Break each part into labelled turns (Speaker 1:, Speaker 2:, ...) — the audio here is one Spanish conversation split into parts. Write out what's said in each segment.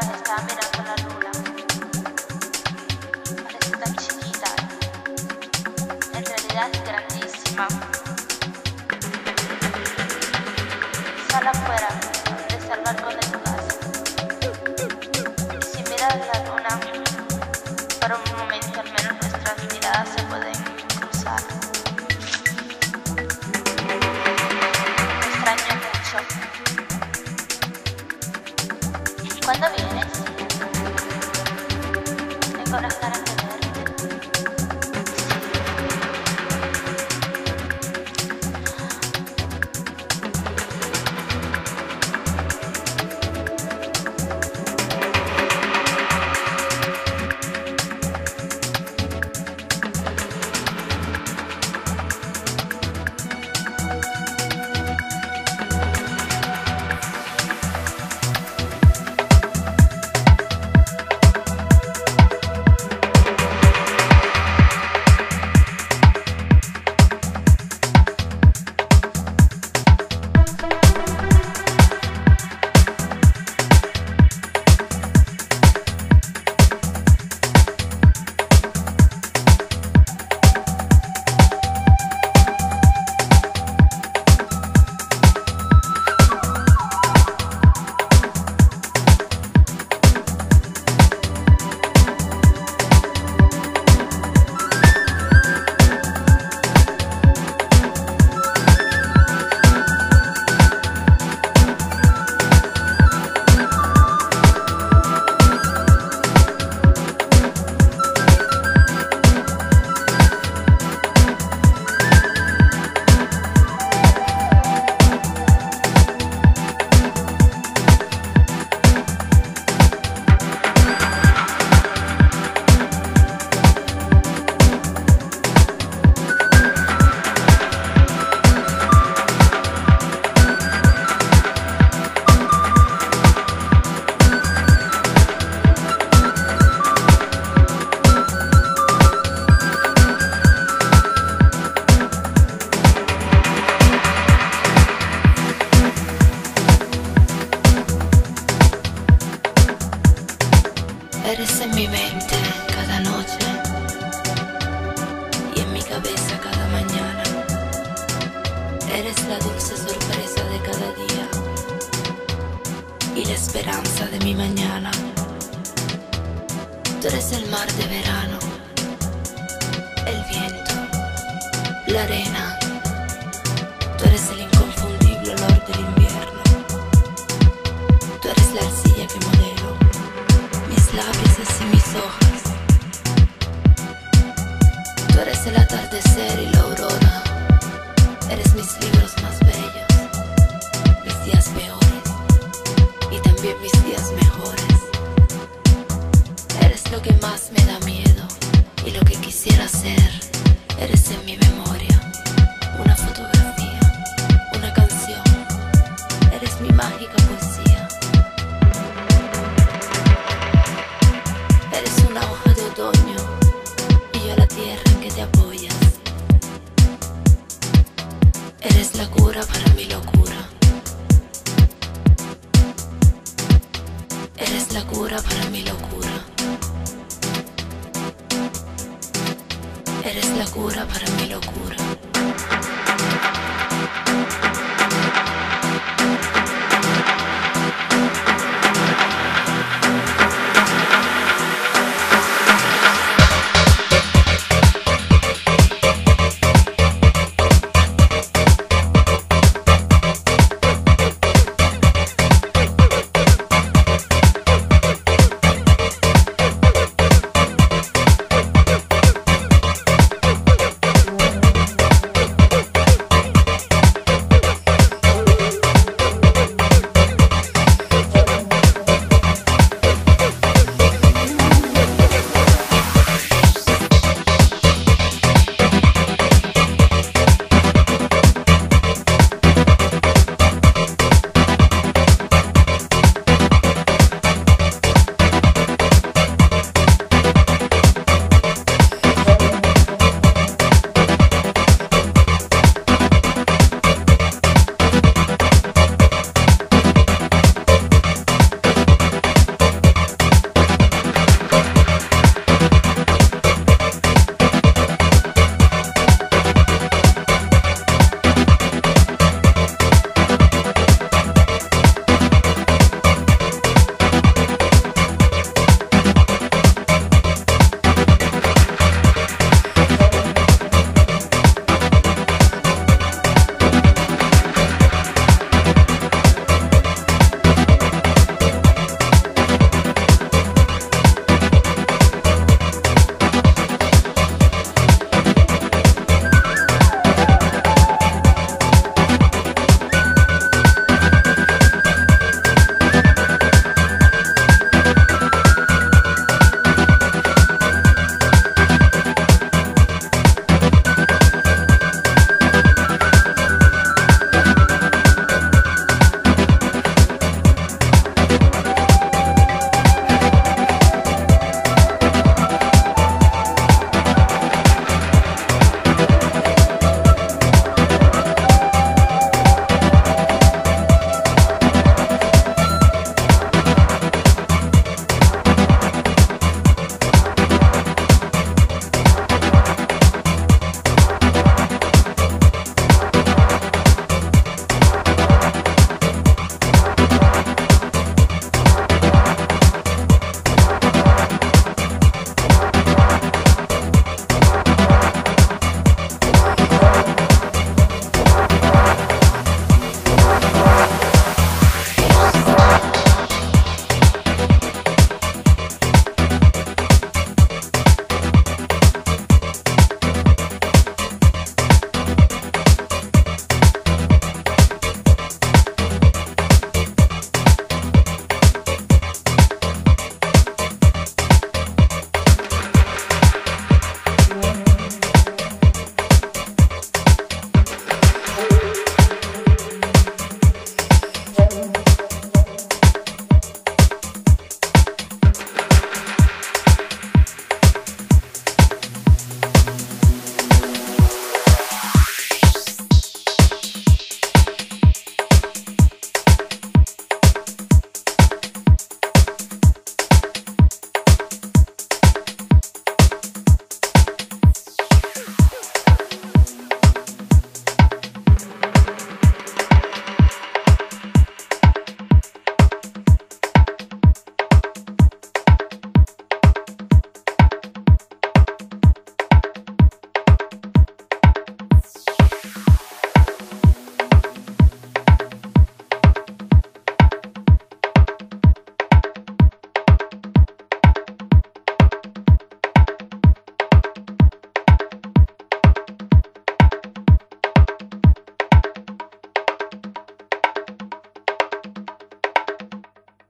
Speaker 1: sabes, coming mira. Tengo las
Speaker 2: Eres en mi mente cada noche y en mi cabeza cada mañana. Eres la dulce sorpresa de cada día y la esperanza de mi mañana. Tú eres el mar de verano, el viento, la arena. Tú eres el Tú eres el atardecer y la aurora. Eres mis libros más bellos, mis días peores y también mis días mejores. Eres lo que más me da miedo y lo que quisiera ser. Eres en Eres la cura para mi locura. Eres la cura para mi locura. Eres la cura para mi locura.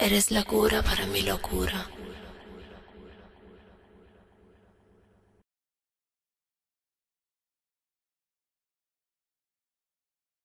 Speaker 2: Eres la cura para mi locura.